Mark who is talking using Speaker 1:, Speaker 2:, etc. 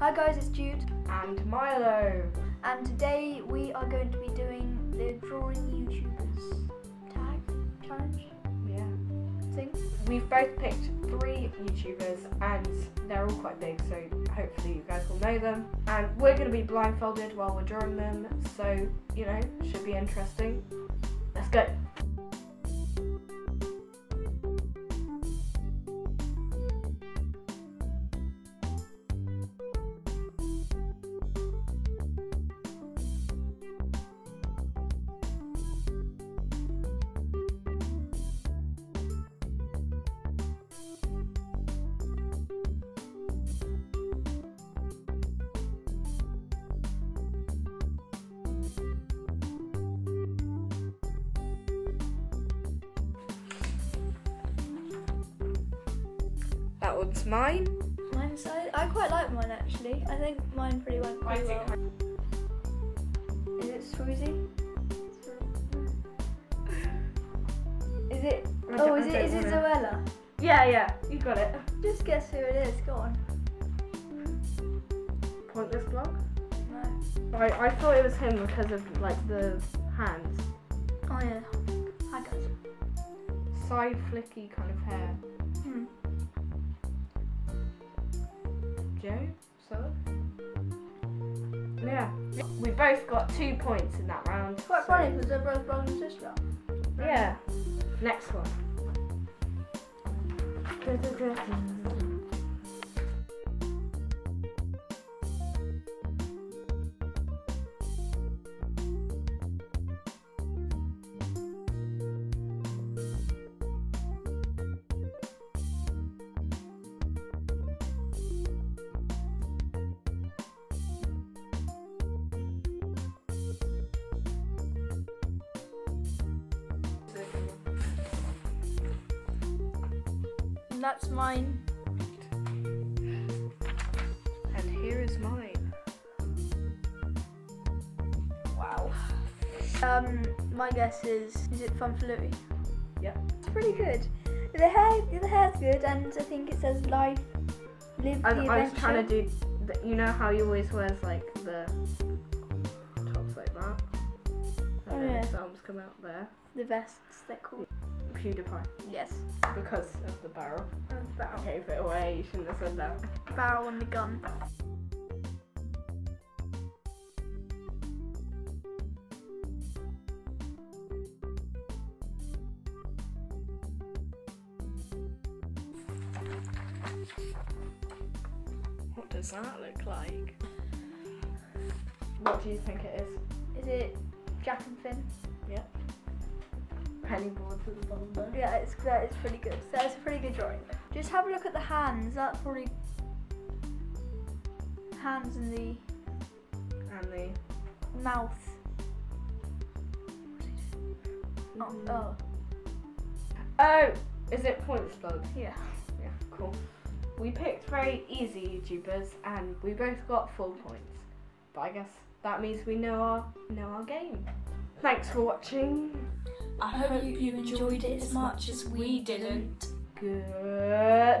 Speaker 1: Hi guys, it's Jude,
Speaker 2: and Milo.
Speaker 1: and today we are going to be doing the drawing YouTubers tag challenge
Speaker 2: Yeah.
Speaker 1: thing.
Speaker 2: We've both picked three YouTubers and they're all quite big, so hopefully you guys will know them. And we're going to be blindfolded while we're drawing them, so, you know, should be interesting. Let's go. That one's mine.
Speaker 1: Mine's I, I quite like mine actually. I think mine pretty went pretty well. Is it Swoozy? Is it?
Speaker 2: I
Speaker 1: Oh, is
Speaker 2: I
Speaker 1: it?
Speaker 2: don't
Speaker 1: Is it
Speaker 2: wanna-
Speaker 1: Zoella?
Speaker 2: Yeah, yeah, you got it.
Speaker 1: Just guess who it is. Go on.
Speaker 2: Pointless Blog?
Speaker 1: No.
Speaker 2: I, I thought it was him because of, like, the hands.
Speaker 1: Oh yeah. Hi guys.
Speaker 2: Side flicky kind of hair.
Speaker 1: Hmm.
Speaker 2: Joe? Sugg? Yeah. We both got two points in that round.
Speaker 1: It's quite
Speaker 2: so-
Speaker 1: funny because they're both brother and sister.
Speaker 2: Yeah. Next one.
Speaker 1: And that's mine.
Speaker 2: And here is mine.
Speaker 1: Wow. Um, my guess is is it Fun for Louis?
Speaker 2: Yep.
Speaker 1: It's pretty good. The hair, the hair's good, and I think it says life, live
Speaker 2: I,
Speaker 1: the
Speaker 2: I was trying to do, the, you know how he always wears like the
Speaker 1: Oh, yeah.
Speaker 2: arms come out there.
Speaker 1: the vests. They're cool.
Speaker 2: PewDiePie.
Speaker 1: Yes.
Speaker 2: Because of the barrel.
Speaker 1: Barrel,
Speaker 2: Gave it away, you shouldn't have said that.
Speaker 1: barrel and the gun.
Speaker 2: What does that look like? What do you think it is?
Speaker 1: Is it Jack and Finn?
Speaker 2: Penny boards at the bottom there.
Speaker 1: Yeah, it's that is pretty good. That is a pretty good drawing. Just have a look at the hands. That's probably hands and the
Speaker 2: And the
Speaker 1: mouth. Oh, oh,
Speaker 2: Oh, is it Pointless Blog?
Speaker 1: yeah.
Speaker 2: Yeah, cool. We picked very easy YouTubers and we both got full points. But I guess that means we know our know our game. Thanks for watching.
Speaker 3: I hope you enjoyed it as much as we didn't.
Speaker 2: Goodbye.